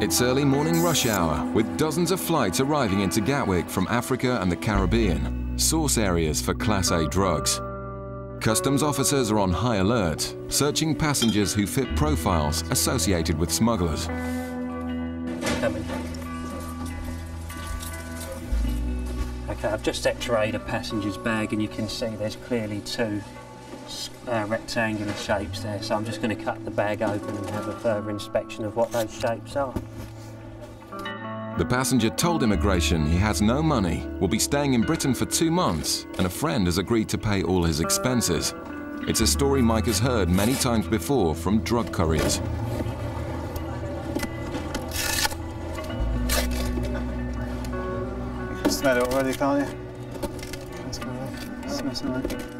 It's early morning rush hour, with dozens of flights arriving into Gatwick from Africa and the Caribbean, source areas for Class A drugs. Customs officers are on high alert, searching passengers who fit profiles associated with smugglers. Okay, I've just x-rayed a passenger's bag and you can see there's clearly two uh, rectangular shapes there, so I'm just going to cut the bag open and have a further inspection of what those shapes are. The passenger told immigration he has no money, will be staying in Britain for two months, and a friend has agreed to pay all his expenses. It's a story Mike has heard many times before from drug couriers. You can smell it already, can't you? That's good.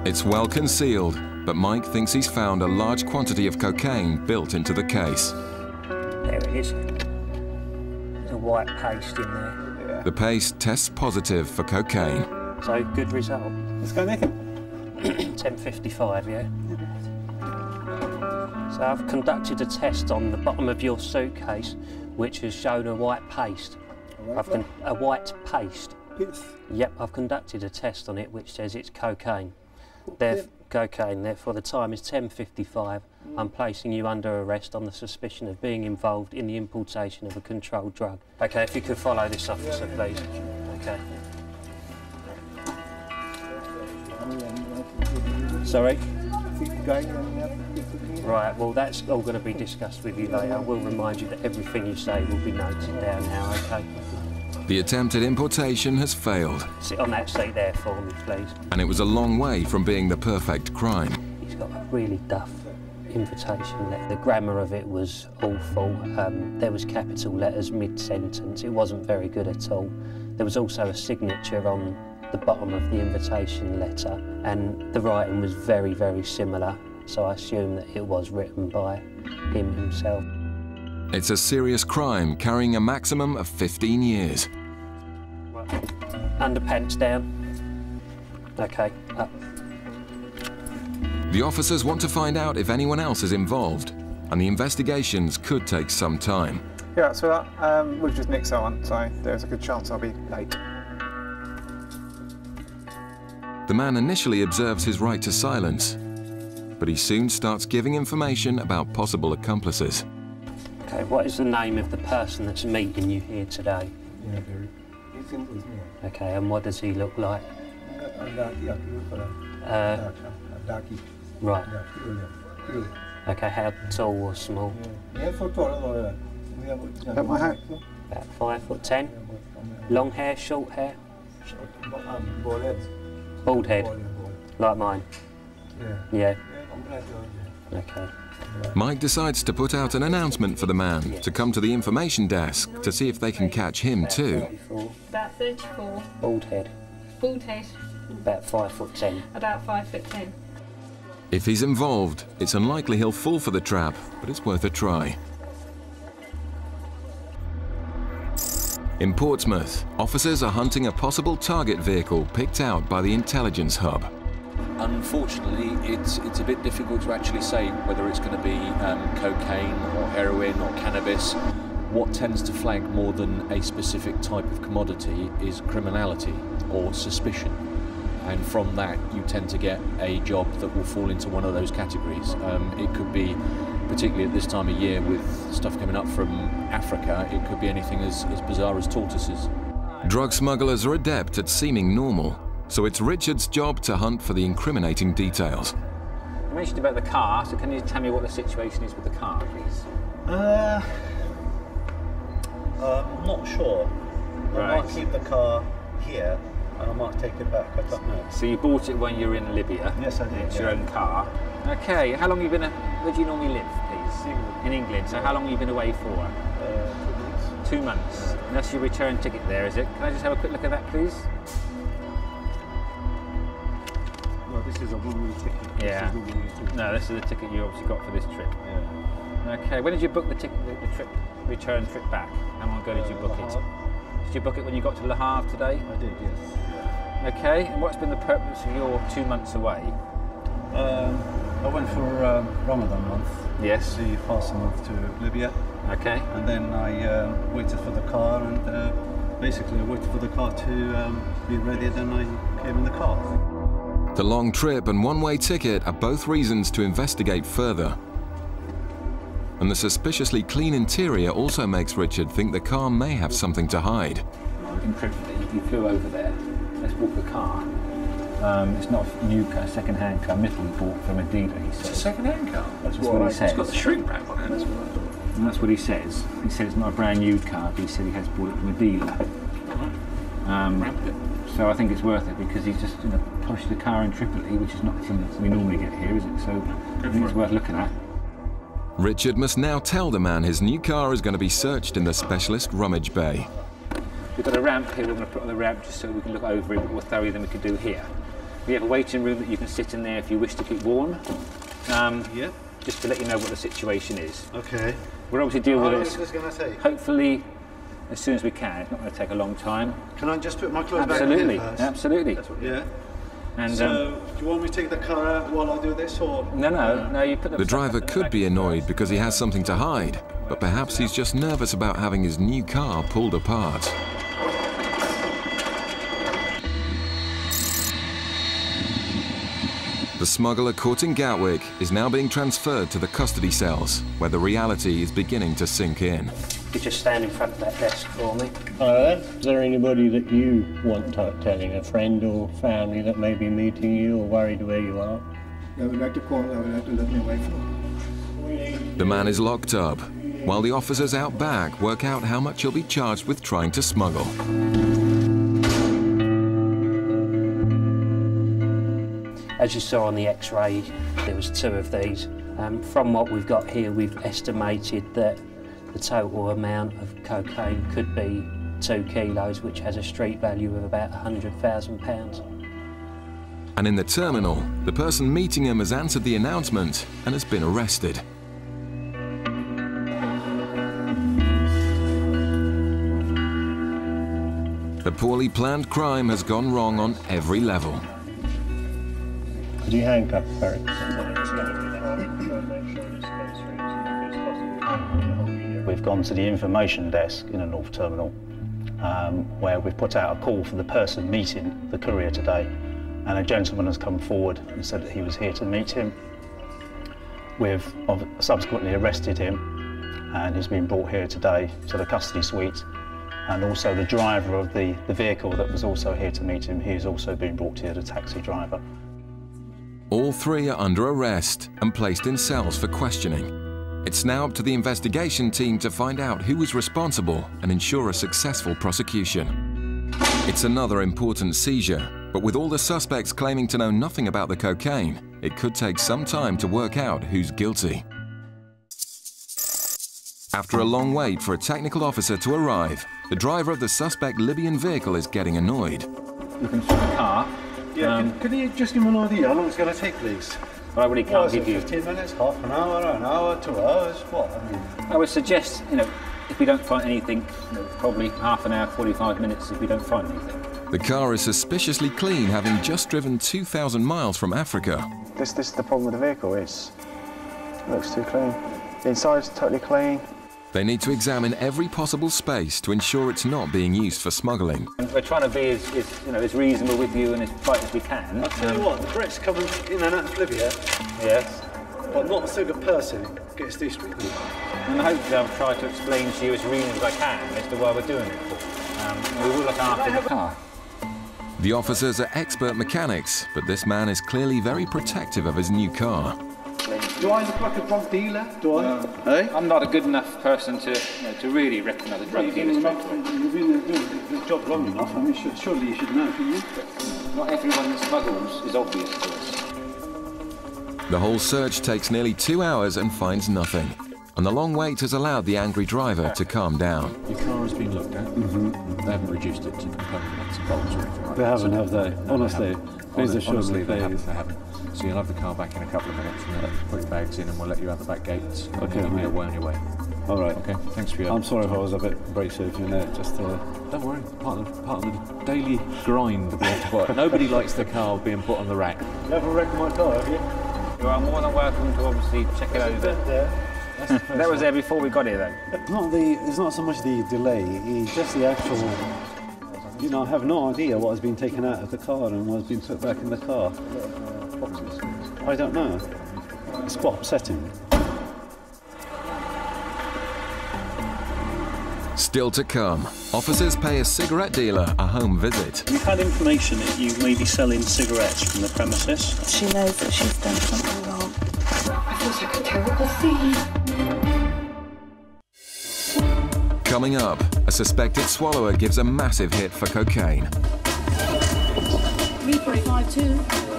Smells nice. It's well concealed, but Mike thinks he's found a large quantity of cocaine built into the case. There it is. There's a white paste in there. Yeah. The paste tests positive for cocaine. So, good result. Let's go, Nick. 1055, yeah? So I've conducted a test on the bottom of your suitcase, which has shown a white paste. I've con- a white paste. Yes. Yep, I've conducted a test on it which says it's cocaine. Theref- cocaine. Therefore, the time is 10:55. Mm. I'm placing you under arrest on the suspicion of being involved in the importation of a controlled drug. Okay, if you could follow this officer, please. Okay. Sorry. Right. Well, that's all going to be discussed with you later. I will remind you that everything you say will be noted down now. Okay. The attempted importation has failed, Sit on that seat there for me, please. and it was a long way from being the perfect crime. He's got a really duff invitation letter. The grammar of it was awful. Um, there was capital letters mid-sentence. It wasn't very good at all. There was also a signature on the bottom of the invitation letter, and the writing was very, very similar. So I assume that it was written by him himself. It's a serious crime carrying a maximum of 15 years. Underpants down. Okay, up. The officers want to find out if anyone else is involved, and the investigations could take some time. Yeah, so that, um, we've just nicked someone, so there's a good chance I'll be late. The man initially observes his right to silence, but he soon starts giving information about possible accomplices. Okay, what is the name of the person that's meeting you here today? Yeah, very. It's in with me. Okay, and what does he look like? Uh, Andaki, right. yeah, earlier. Earlier. Okay, how tall or small? Yeah, for taller, we my hat. About five foot ten. Long hair, short hair, Um, bald head. bald head, Bald, bald. like mine. Yeah. Yeah. Yeah, I'm glad to Okay. Mike decides to put out an announcement for the man to come to the information desk to see if they can catch him too. 34. About 34. Bald head. Bald head, About five foot ten. about 5 foot 10. If he's involved, it's unlikely he'll fall for the trap, but it's worth a try. In Portsmouth, officers are hunting a possible target vehicle picked out by the intelligence hub. Unfortunately, it's it's a bit difficult to actually say whether it's going to be um, cocaine or heroin or cannabis. What tends to flag more than a specific type of commodity is criminality or suspicion, and from that you tend to get a job that will fall into one of those categories. Um, it could be, particularly at this time of year with stuff coming up from Africa, it could be anything as, as bizarre as tortoises. Drug smugglers are adept at seeming normal, so it's Richard's job to hunt for the incriminating details. You mentioned about the car, so can you tell me what the situation is with the car, please? Uh, I'm not sure. I might keep the car here and I might take it back. I don't know. So you bought it when you were in Libya. Yes, I did. It's yeah. your own car. Okay, how long have you been? A, where do you normally live, please? England. In England. So how long have you been away for? Uh, two weeks. Two months. And that's your return ticket there, is it? Can I just have a quick look at that, please? Is a one-way ticket. This Yeah. is a one-way ticket. No, this is the ticket you obviously got for this trip. Yeah. Okay, when did you book the ticket, the, the trip, return trip back? How long ago did you Uh, book it? Did you book it when you got to Le Havre today? I did, yes. Okay, and what's been the purpose of your two months away? Um, I went for um, Ramadan month. Yes. The fasting month to Libya. Okay. And then I uh, waited for the car, and uh, basically I waited for the car to um, be ready. Then I came in the car. The long trip and one-way ticket are both reasons to investigate further. And the suspiciously clean interior also makes Richard think the car may have something to hide. In Tripoli, he flew over there. Let's walk the car. Um, it's not a new car, second-hand car. Admittedly bought from a dealer. He It's a second-hand car. That's what he says. It's got the shrink wrap on it. And that's what he says. He said it's not a brand new car, but he said he has bought it from a dealer. Um, Wrapped it. so I think it's worth it because he's just you know, polished the car in Tripoli, which is not something we normally get here, is it? So I think it's worth looking at. Richard must now tell the man his new car is going to be searched in the specialist rummage bay. We've got a ramp here, we're going to put on the ramp just so we can look over it a bit more thoroughly than we could do here. We have a waiting room that you can sit in there if you wish to keep warm. Um, Yeah. just to let you know what the situation is. Okay. We're obviously dealing How with long it is this going to take? hopefully as soon as we can. It's not going to take a long time. Can I just put my clothes Absolutely, back in first? absolutely. Yeah. And So, um, do you want me to take the car out while I do this, or? no, no, no. You put The driver could be annoyed because he has something to hide, but perhaps he's just nervous about having his new car pulled apart. The smuggler caught in Gatwick is now being transferred to the custody cells, where the reality is beginning to sink in. You just stand in front of that desk for me. Hello there. Is there anybody that you want t- telling, a friend or family that may be meeting you or worried where you are? I would like to call, I would like to let my wife know. The man is locked up, while the officers out back work out how much he'll be charged with trying to smuggle. As you saw on the x-ray, there was two of these. Um, from what we've got here, we've estimated that the total amount of cocaine could be two kilos, which has a street value of about £100,000. And in the terminal, the person meeting him has answered the announcement and has been arrested. The poorly planned crime has gone wrong on every level. Could you handcuff Eric? We've gone to the information desk in the North Terminal um, where we've put out a call for the person meeting the courier today and a gentleman has come forward and said that he was here to meet him. We've subsequently arrested him and he's been brought here today to the custody suite and also the driver of the, the vehicle that was also here to meet him, he has also been brought here, the taxi driver. All three are under arrest and placed in cells for questioning. It's now up to the investigation team to find out who was responsible and ensure a successful prosecution. It's another important seizure, but with all the suspects claiming to know nothing about the cocaine, it could take some time to work out who's guilty. After a long wait for a technical officer to arrive, the driver of the suspect Libyan vehicle is getting annoyed. looking through the car. Yeah. Um, can, can you just give me an idea how long it's going to take, please? But I really can't is it, give you. 15 minutes, half an hour, an hour, two hours? What? I mean, I would suggest, you know, if we don't find anything, you know, probably half an hour, 45 minutes if we don't find anything. The car is suspiciously clean, having just driven 2,000 miles from Africa. This, this is the problem with the vehicle. It's it looks too clean. The inside's totally clean. They need to examine every possible space to ensure it's not being used for smuggling. We're trying to be as, as, you know, as reasonable with you and as polite as we can. I'll tell you what, the Brits come in and out of Libya, Yes. but not a single person gets these treatment. And hopefully I'll try to explain to you as reasonable as I can as to why we're doing it for. Um, we will look after the car. The officers are expert mechanics, but this man is clearly very protective of his new car. Do I look like a drug dealer? Do I? Hey? I'm not a good enough person to, you know, to really recognise a drug You've dealer been, straight away. you've been doing this job long enough. I mean, should, surely you should know, shouldn't you? Not everyone that smuggles is obvious to us. The whole search takes nearly two hours and finds nothing. And the long wait has allowed the angry driver to calm down. Your car has been looked at. Mm-hmm. They haven't reduced it to component nuts and bolts or anything like They haven't, have they? No, Honestly, haven't. please Hon- assure me, Honestly, they haven't. Please. They haven't. So you'll have the car back in a couple of minutes and then put your bags in and we'll let you out the back gates. and Okay, you can mate. get away on your way. All right. Okay, thanks for your... I'm sorry if I was a bit abrasive, you know, just uh, Don't worry, part of, the, part of the daily grind that we have to put. Nobody likes the car being put on the rack. You ever wrecked my car, have you? You are more than welcome to obviously check it over. there. that was there before we got here, then. Not the. It's not so much the delay. It's just the actual. You know, I have no idea what has been taken out of the car and what has been put back in the car. I don't know. It's quite upsetting. Still to come, officers pay a cigarette dealer a home visit. We've had information that you may be selling cigarettes from the premises. She knows that she's done something wrong. I feel like a terrible scene. Coming up, a suspected swallower gives a massive hit for cocaine. 3452.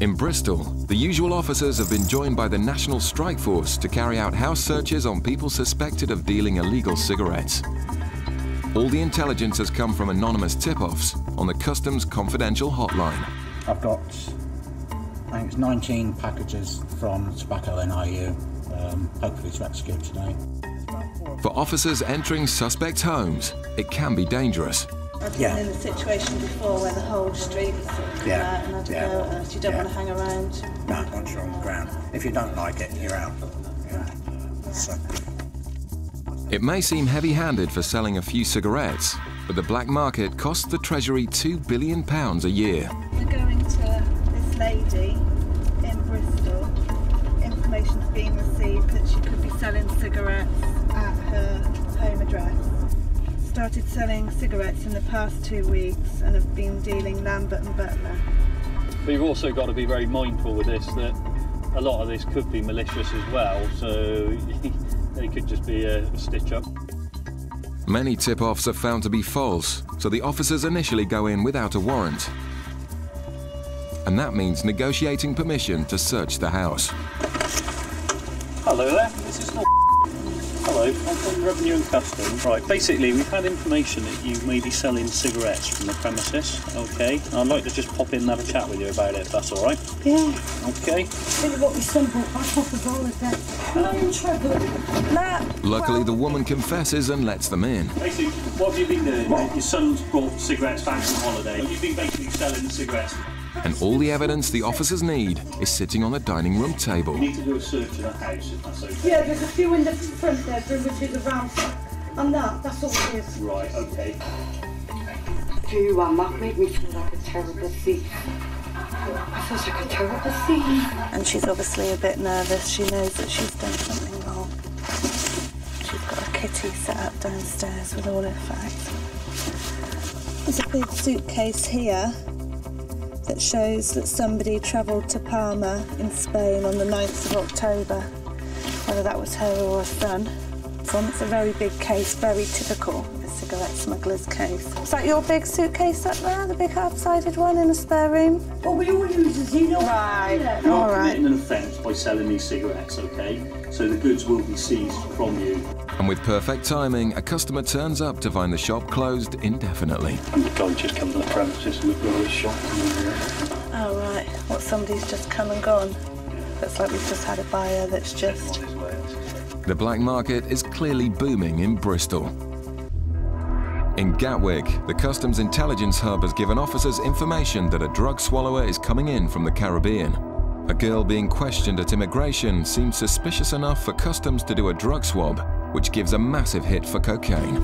In Bristol, the usual officers have been joined by the National Strike Force to carry out house searches on people suspected of dealing illegal cigarettes. All the intelligence has come from anonymous tip-offs on the Customs Confidential Hotline. I've got, I think it's 19 packages from Tobacco NIU, um, hopefully to execute today. For officers entering suspects' homes, it can be dangerous. I've Yeah. in a situation before where the whole street's come Yeah, out and I don't yeah, know, uh, you don't yeah. want to hang around. No, once you're on the ground. If you don't like it, you're out. Yeah. So, It may seem heavy-handed for selling a few cigarettes, but the black market costs the Treasury £2 billion a year. We're going to this lady in Bristol. Information's been received that she could be selling cigarettes at her home address. Started selling cigarettes in the past two weeks and have been dealing Lambert and Butler. But you've also got to be very mindful with this that a lot of this could be malicious as well, so it could just be a, a stitch up. Many tip-offs are found to be false, so the officers initially go in without a warrant. And that means negotiating permission to search the house. Hello there, this is not. Hello, I'm from Revenue and Customs. Right, basically, we've had information that you may be selling cigarettes from the premises. Okay, I'd like to just pop in and have a chat with you about it, if that's all right. Yeah, Okay. think of what we simple. I thought of all of that. I'm in trouble. Matt, Luckily, the woman confesses and lets them in. Basically, what have you been doing? Your son's brought cigarettes back from holiday. You've been basically selling the cigarettes. And all the evidence the officers need is sitting on the dining room table. We need to do a search of the house, if that's okay. Yeah, there's a few in the front bedroom, which is a ransack. And that, that's all it is. Right, okay. Do you want that make me feel like a terrible thief? I feel like a terrible thief. And she's obviously a bit nervous. She knows that she's done something wrong. She's got a kitty set up downstairs with all her facts. There's a big suitcase here that shows that somebody travelled to Palma in Spain on the 9th of October. Whether that was her or her son. It's a very big case, very typical cigarette smuggler's case. Is that your big suitcase up there, the big half-sided one in the spare room? Well, we all use it, you know. Right. You're All not right. committing an offence by selling these cigarettes, okay? So the goods will be seized from you. And with perfect timing, a customer turns up to find the shop closed indefinitely. And the guy just come to the premises and we've got his shop. Oh, right. What, somebody's just come and gone? Looks like we've just had a buyer that's just... The black market is clearly booming in Bristol. In Gatwick, the Customs Intelligence Hub has given officers information that a drug swallower is coming in from the Caribbean. A girl being questioned at immigration seems suspicious enough for Customs to do a drug swab, which gives a massive hit for cocaine.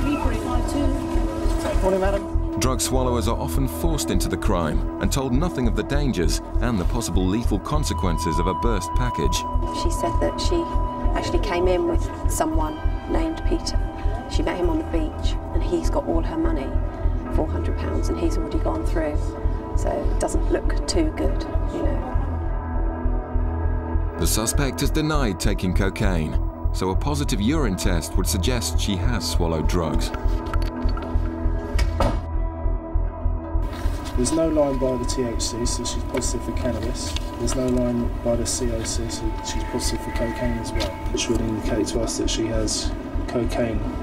3452. Morning, madam. Drug swallowers are often forced into the crime and told nothing of the dangers and the possible lethal consequences of a burst package. She said that she actually came in with someone named Peter. She met him on the beach and he's got all her money, £400, and he's already gone through. So it doesn't look too good, you know. The suspect has denied taking cocaine, so a positive urine test would suggest she has swallowed drugs. There's no line by the THC, so she's positive for cannabis. There's no line by the COC, so she's positive for cocaine as well, which would indicate to us that she has cocaine in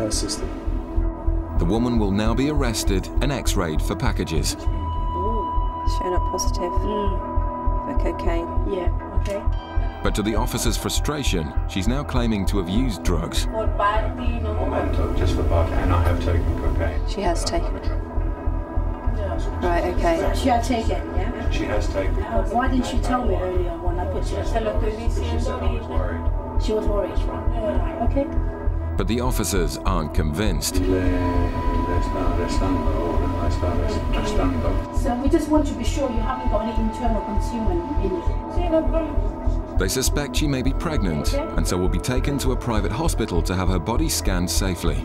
her system. The woman will now be arrested and x-rayed for packages. Showing up positive for cocaine. Yeah, okay. But to the officer's frustration, she's now claiming to have used drugs. I have taken cocaine. She has taken it. Right, okay. She had taken, yeah? She has taken. Uh, why didn't she tell me earlier when I put her? She said I was worried. She was worried. Right, okay. But the officers aren't convinced. So we just want to be sure you haven't got any internal consumer in you. See, no problem. They suspect she may be pregnant and so will be taken to a private hospital to have her body scanned safely.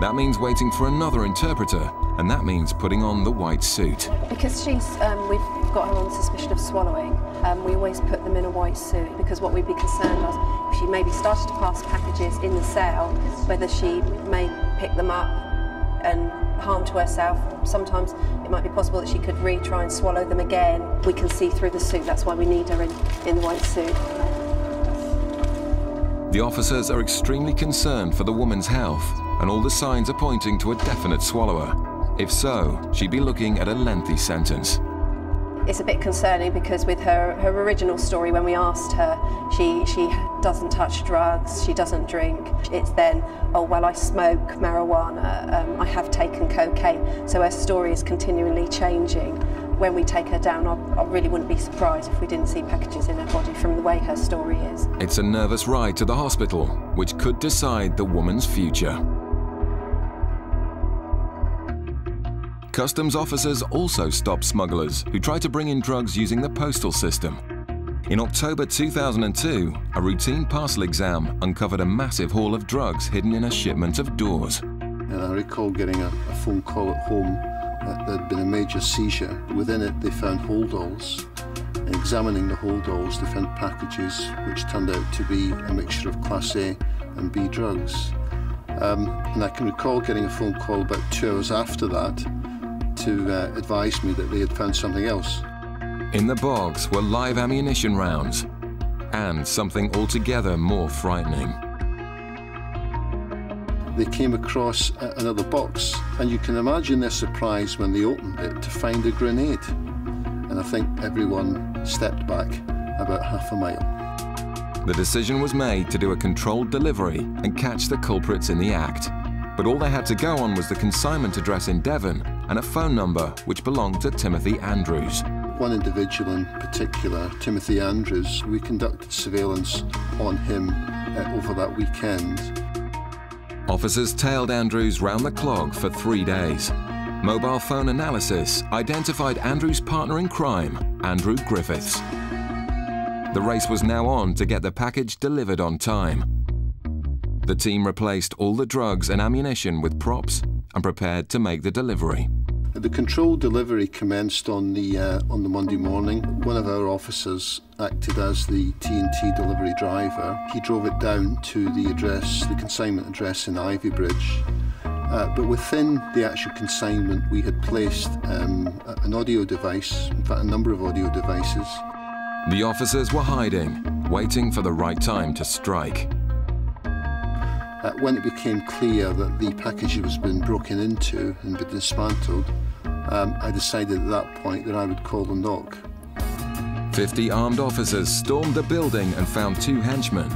That means waiting for another interpreter, and that means putting on the white suit. Because she's, um, we've got her on suspicion of swallowing, um, we always put them in a white suit because what we'd be concerned of, if she maybe started to pass packages in the cell, whether she may pick them up and harm to herself. Sometimes it might be possible that she could retry and swallow them again. We can see through the suit, that's why we need her in, in the white suit. The officers are extremely concerned for the woman's health, and all the signs are pointing to a definite swallower. If so, she'd be looking at a lengthy sentence. It's a bit concerning because with her, her original story, when we asked her, she, she doesn't touch drugs, she doesn't drink. It's then, oh, well, I smoke marijuana, um, I have taken cocaine. So her story is continually changing. When we take her down, I, I really wouldn't be surprised if we didn't see packages in her body from the way her story is. It's a nervous ride to the hospital, which could decide the woman's future. Customs officers also stop smugglers who try to bring in drugs using the postal system. In October 2002, a routine parcel exam uncovered a massive haul of drugs hidden in a shipment of doors. And I recall getting a, a phone call at home that there'd been a major seizure. Within it, they found holdalls. Examining the holdalls, they found packages which turned out to be a mixture of Class A and B drugs. Um, and I can recall getting a phone call about two hours after that to uh, advise me that they had found something else. In the box were live ammunition rounds and something altogether more frightening. They came across another box, and you can imagine their surprise when they opened it to find a grenade. And I think everyone stepped back about half a mile. The decision was made to do a controlled delivery and catch the culprits in the act. But all they had to go on was the consignment address in Devon and a phone number which belonged to Timothy Andrews. One individual in particular, Timothy Andrews, we conducted surveillance on him uh, over that weekend. Officers tailed Andrews round the clock for three days. Mobile phone analysis identified Andrews' partner in crime, Andrew Griffiths. The race was now on to get the package delivered on time. The team replaced all the drugs and ammunition with props and prepared to make the delivery. The controlled delivery commenced on the uh, on the Monday morning. One of our officers acted as the TNT delivery driver. He drove it down to the address, the consignment address in Ivybridge. Uh, but within the actual consignment, we had placed um, an audio device, in fact, a number of audio devices. The officers were hiding, waiting for the right time to strike. Uh, when it became clear that the package was been broken into and been dismantled, um, I decided at that point that I would call the knock. 50 armed officers stormed the building and found two henchmen.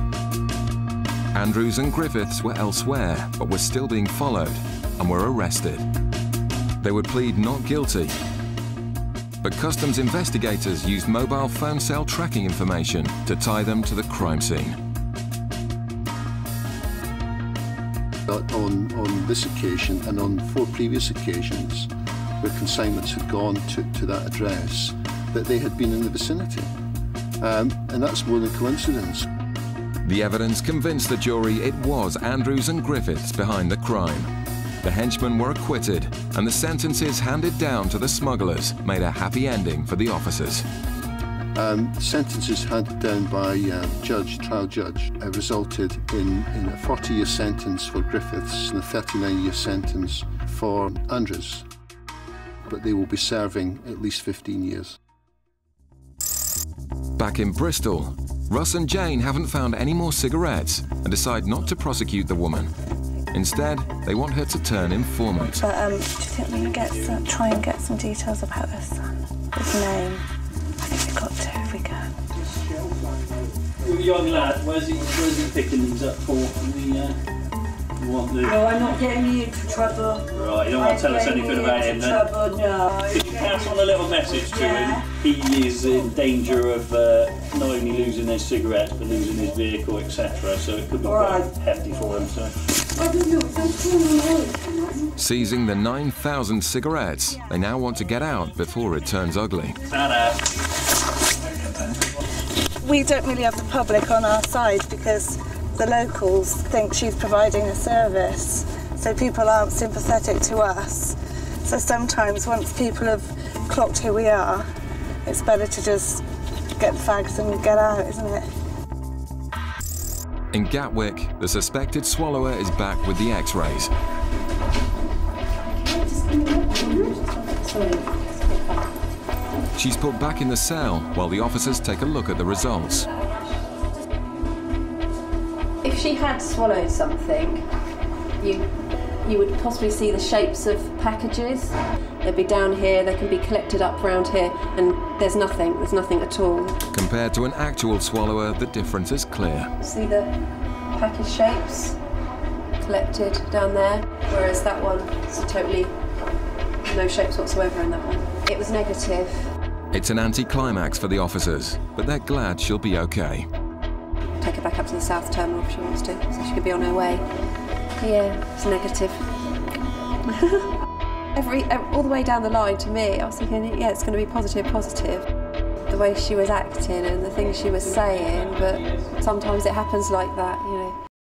Andrews and Griffiths were elsewhere, but were still being followed and were arrested. They would plead not guilty. But customs investigators used mobile phone cell tracking information to tie them to the crime scene. But on, on this occasion and on four previous occasions where consignments had gone to, to that address, that they had been in the vicinity. Um, and that's more than coincidence. The evidence convinced the jury it was Andrews and Griffiths behind the crime. The henchmen were acquitted, and the sentences handed down to the smugglers made a happy ending for the officers. Um, sentences handed down by uh, judge, trial judge, uh, resulted in, in a 40-year sentence for Griffiths and a 39-year sentence for Andrews. But they will be serving at least 15 years. Back in Bristol, Russ and Jane haven't found any more cigarettes and decide not to prosecute the woman. Instead, they want her to turn informant. But um, do you think we can get some, try and get some details about her son? His name? I think we've got to if we can. Young lad, where's he, where's he picking these up for? The, uh, the. No, I'm not getting you into trouble. Right, you don't want to tell us anything about him then? Trouble, no. Could you pass on a little message to him? He is in danger of uh, not only losing his cigarettes but losing his vehicle, etc. So it could be quite hefty for him. So. I don't know, it's on Seizing the 9,000 cigarettes, they now want to get out before it turns ugly. We don't really have the public on our side because the locals think she's providing a service, so people aren't sympathetic to us. So sometimes, once people have clocked who we are, it's better to just get the fags and get out, isn't it? In Gatwick, the suspected swallower is back with the x-rays. She's put back in the cell while the officers take a look at the results. If she had swallowed something, you you would possibly see the shapes of packages. They'd be down here, they can be collected up around here, and there's nothing, there's nothing at all. Compared to an actual swallower, the difference is clear. See the package shapes collected down there, whereas that one is totally no shapes whatsoever in that one. It was negative. It's an anticlimax for the officers, but they're glad she'll be okay. Take her back up to the south terminal if she wants to, so she could be on her way. Yeah, it's negative. Every, all the way down the line to me, I was thinking, yeah, it's going to be positive, positive. The way she was acting and the things she was saying, but sometimes it happens like that, you know.